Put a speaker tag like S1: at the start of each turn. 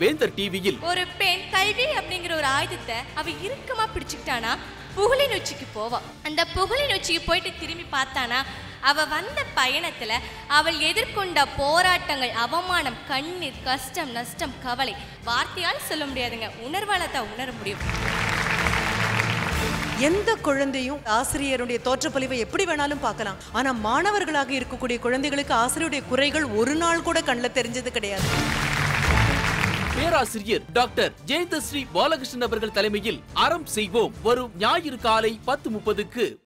S1: வேந்தர் டிவியில்.
S2: ஒரு பெண் கல்வி அப்படிங்கிற ஒரு ஆயுதத்தை அவ இறுக்கமா பிடிச்சுக்கிட்டானா? புகழின் உச்சிக்கு போவா. அந்த புகழின் உச்சிக்கு போயிட்டு திரும்பி பார்த்தானா? அவ வந்த பயணத்துல அவள் எதிர்கொண்ட போராட்டங்கள் அவமானம் கண்ணீர் கஷ்டம் நஷ்டம் கவலை வார்த்தையால் சொல்ல முடியாதுங்க. உணர்வால தான் உணர முடியும்.
S3: எந்த குழந்தையும் ஆசிரியருடைய தோற்றப்பொலிவை எப்படி வேணாலும் பார்க்கலாம். ஆனா மாணவர்களாக இருக்கக்கூடிய குழந்தைகளுக்கு ஆசிரியருடைய குறைகள் ஒரு நாள் கூட கண்ணில் தெரிஞ்சது கிடையாது.
S1: பேராசிரியர் டாக்டர் ஜெயந்தஸ்ரீ பாலகிருஷ்ணன் அவர்கள் தலைமையில் அறம் செய்வோம். வரும் ஞாயிறு காலை பத்து முப்பதுக்கு.